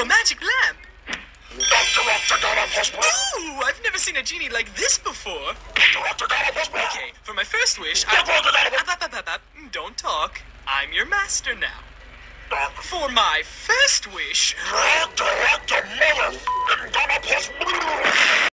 A magic lamp. Ooh, I've never seen a genie like this before. Okay, for my first wish, I... Ah, mm, don't talk. I'm your master now. For my first wish,